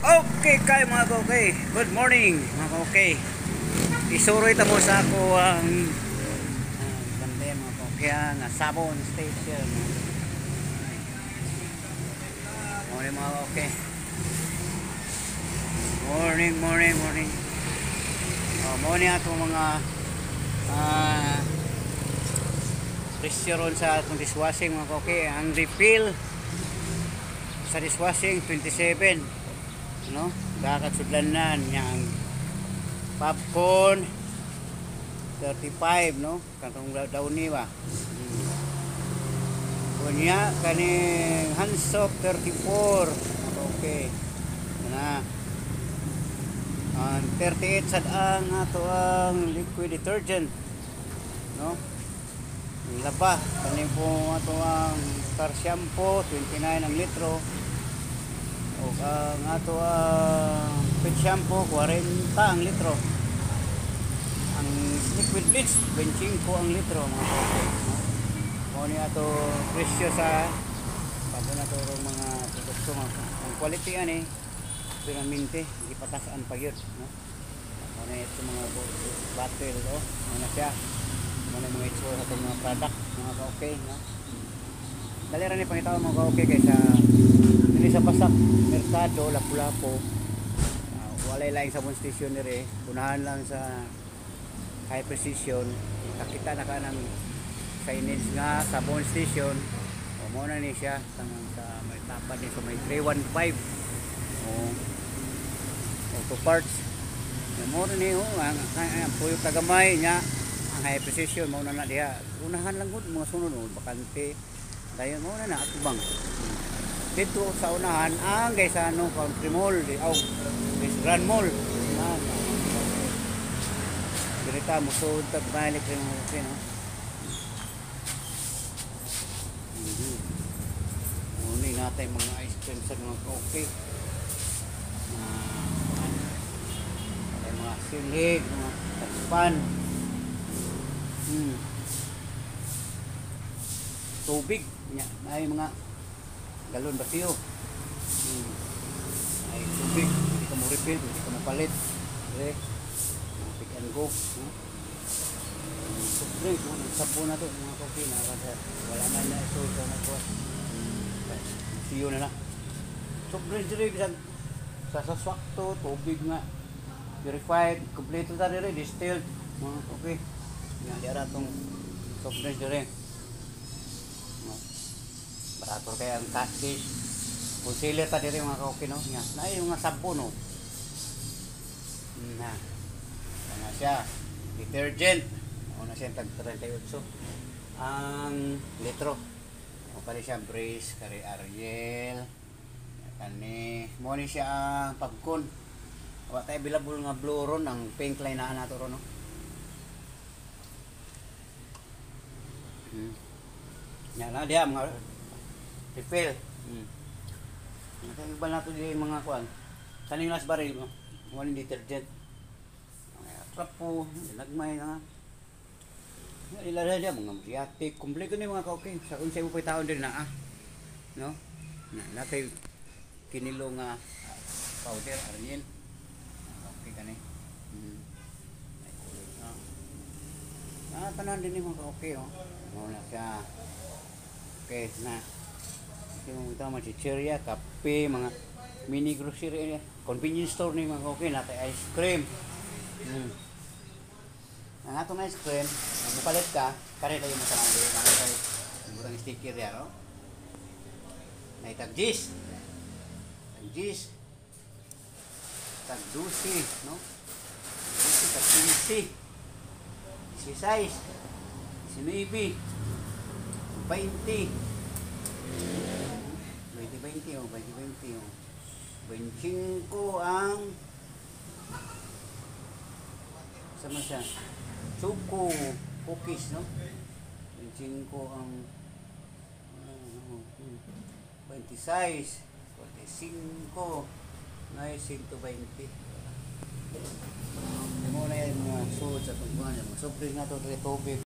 Okay kay mga okay. Good morning mga okay. Isuroy ta mo sa ako ang uh, banda mga okay nga Sabon Station. Morning mga okay. Morning, morning, morning. Oh, morning ato mga ah presyo ron sa atong dishwashing mga okay. Ang refill sa dishwashing 27 no? Dakat sudlanan yang popcorn 35 no? Katong daw ni ba? Hmm. kunya kani hansop 34 okay. Na. Ang 38 sad ang ato ang liquid detergent no? Ang laba. Kani po ato ang star shampoo 29 ang litro o ang ato ang pet shampoo 40 ang litro. Ang liquid bleach 25 ang litro mga kapatid, no? Mao ni ato presyo sa pagka na to mga produkto mga ang quality ani pinaminte ipatasaan pa yun no? Mo na ito mga bottle no? Mo na siya. Mo na mga itsura sa mga product mga ka-okay no? Dali ra ni pangitaw mga ka-okay kaysa dili sa pasak merkado lapu-lapo uh, walay laing sabon station dire unahan lang sa high precision. Nakita na ka ng signage nga sabon station. O mo na ni siya. Sa, sa may tapad ni sa may 315 o auto parts. Mo na ni o ang, ang, ang puyo tagamay nya ang high precision mo na diha. Unahan lang gud mga sunod bakante. Dayon mo na na atubang dito sa unahan ang guys ano country mall aw is grand mall na Dirita mo so tag balik rin mo okay no Mhm. Muni natin mga ice cream sa mga. Ah, ay mga silig, mga taspan. Hmm. Tubig, ay mga galon basiyo. Hmm. Ay tubig, hindi ka mo refill, hindi ka mo palit. Okay. Pick and go. Hmm. Soft drink, no? Nagsapo na to, mga kopi na kada wala na na ito sa nagwa. Siyo na na. Soft drink bisan sa saswak to, tubig nga. Purified, kompleto ta diri, distilled, mga kopi. Nga dira tong soft drink. No. Barato kaya ang catfish. Concealer ta diri mga kopi no. Nga, na yung mga sabon no. Na. Ano siya? Detergent. Una siya tag 38. Ang litro. O kani siya brace, kari Ariel. Kani mo ni siya ang pagkon. Wa tay available nga blue ron ang pink line na nato ron no. Hmm. Yan na diha mga refill. Hmm. Ang iba nato di mga kuan. Kaning last baril mo. Ni detergent. Trapo, nagmay na. Ilala dia mga mutiatik, kumpleto ni mga kauking. Sa unsay mo pa'y taon din na ah. No? Na, natay kinilo nga ah, powder, arnil. Okay ka ni. Hmm. Ay, kulot na. Ah, tanan din ni mga kauking, oh. Muna siya. Okay, na. Mo ito mga chichirya, kape, mga mini grocery, eh, convenience store ni mga kauking, natay ice cream. Hmm. Ang atong ice cream, ang mupalit ka, kare tayo mo sa mga tayo, sigurang sticker yan, no? Na itag gis. Tag gis. Tag dusi, no? Dusi, tag pinsi. Si size. Si maybe. 20. 20-20, oh, 20-20, oh. 25 ang sama siya choco cookies no 25 ang uh, 26 45 na 120 Ito mo na yung mga suot sa tungkuhan, sobrang na ito.